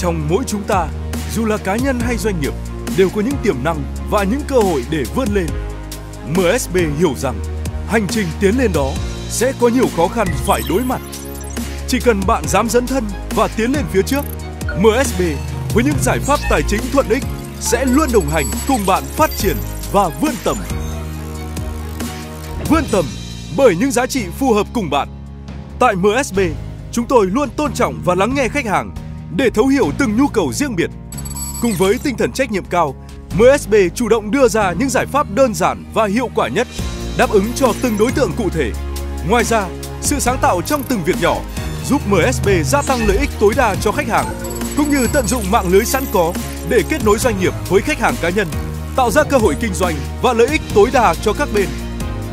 trong mỗi chúng ta, dù là cá nhân hay doanh nghiệp, đều có những tiềm năng và những cơ hội để vươn lên. MSB hiểu rằng hành trình tiến lên đó sẽ có nhiều khó khăn phải đối mặt. Chỉ cần bạn dám dấn thân và tiến lên phía trước, MSB với những giải pháp tài chính thuận ích sẽ luôn đồng hành cùng bạn phát triển và vươn tầm. Vươn tầm bởi những giá trị phù hợp cùng bạn. Tại MSB, chúng tôi luôn tôn trọng và lắng nghe khách hàng để thấu hiểu từng nhu cầu riêng biệt. Cùng với tinh thần trách nhiệm cao, MSB chủ động đưa ra những giải pháp đơn giản và hiệu quả nhất, đáp ứng cho từng đối tượng cụ thể. Ngoài ra, sự sáng tạo trong từng việc nhỏ giúp MSB gia tăng lợi ích tối đa cho khách hàng, cũng như tận dụng mạng lưới sẵn có để kết nối doanh nghiệp với khách hàng cá nhân, tạo ra cơ hội kinh doanh và lợi ích tối đa cho các bên.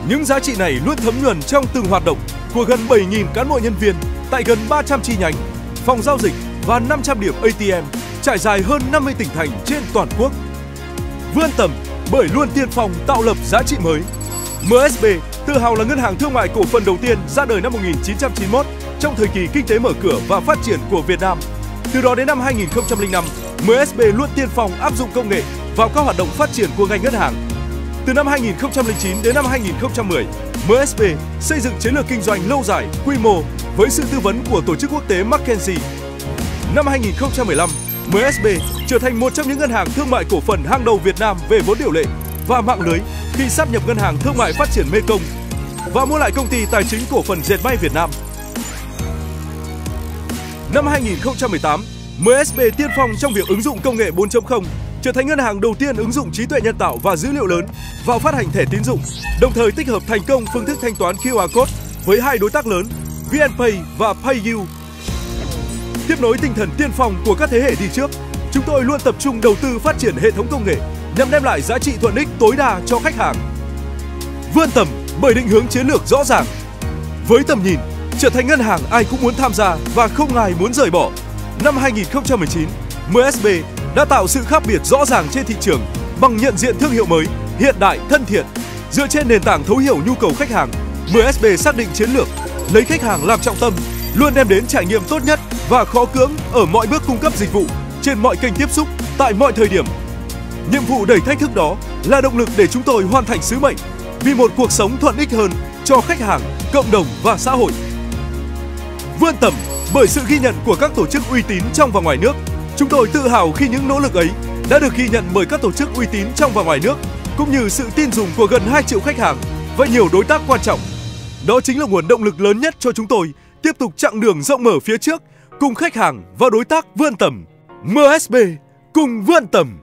Những giá trị này luôn thấm nhuần trong từng hoạt động của gần 7.000 cán bộ nhân viên tại gần 300 chi nhánh, phòng giao dịch và 500 điểm ATM trải dài hơn 50 tỉnh thành trên toàn quốc. Vươn tầm bởi luôn tiên phong tạo lập giá trị mới. MSB tự hào là ngân hàng thương mại cổ phần đầu tiên ra đời năm 1991 trong thời kỳ kinh tế mở cửa và phát triển của Việt Nam. Từ đó đến năm 2005, MSB luôn tiên phong áp dụng công nghệ vào các hoạt động phát triển của ngành ngân hàng. Từ năm 2009 đến năm 2010, MSB xây dựng chiến lược kinh doanh lâu dài, quy mô với sự tư vấn của tổ chức quốc tế McKinsey. Năm 2015, MSB trở thành một trong những ngân hàng thương mại cổ phần hàng đầu Việt Nam về vốn điều lệ và mạng lưới khi sáp nhập ngân hàng thương mại phát triển Mekong và mua lại công ty tài chính cổ phần dệt may Việt Nam. Năm 2018, MSB tiên phong trong việc ứng dụng công nghệ 4.0, trở thành ngân hàng đầu tiên ứng dụng trí tuệ nhân tạo và dữ liệu lớn vào phát hành thẻ tín dụng, đồng thời tích hợp thành công phương thức thanh toán QR code với hai đối tác lớn VNPay và PayU. Tiếp nối tinh thần tiên phong của các thế hệ đi trước, chúng tôi luôn tập trung đầu tư phát triển hệ thống công nghệ nhằm đem lại giá trị thuận ích tối đa cho khách hàng. Vươn tầm bởi định hướng chiến lược rõ ràng. Với tầm nhìn, trở thành ngân hàng ai cũng muốn tham gia và không ai muốn rời bỏ. Năm 2019, MSB đã tạo sự khác biệt rõ ràng trên thị trường bằng nhận diện thương hiệu mới, hiện đại, thân thiện. Dựa trên nền tảng thấu hiểu nhu cầu khách hàng, MSB xác định chiến lược, lấy khách hàng làm trọng tâm, luôn đem đến trải nghiệm tốt nhất và khó cưỡng ở mọi bước cung cấp dịch vụ, trên mọi kênh tiếp xúc, tại mọi thời điểm. Nhiệm vụ đầy thách thức đó là động lực để chúng tôi hoàn thành sứ mệnh vì một cuộc sống thuận ích hơn cho khách hàng, cộng đồng và xã hội. Vươn tầm bởi sự ghi nhận của các tổ chức uy tín trong và ngoài nước. Chúng tôi tự hào khi những nỗ lực ấy đã được ghi nhận bởi các tổ chức uy tín trong và ngoài nước, cũng như sự tin dùng của gần 2 triệu khách hàng và nhiều đối tác quan trọng. Đó chính là nguồn động lực lớn nhất cho chúng tôi tiếp tục chặng đường rộng mở phía trước, cùng khách hàng và đối tác vươn tầm. MSB cùng vươn tầm.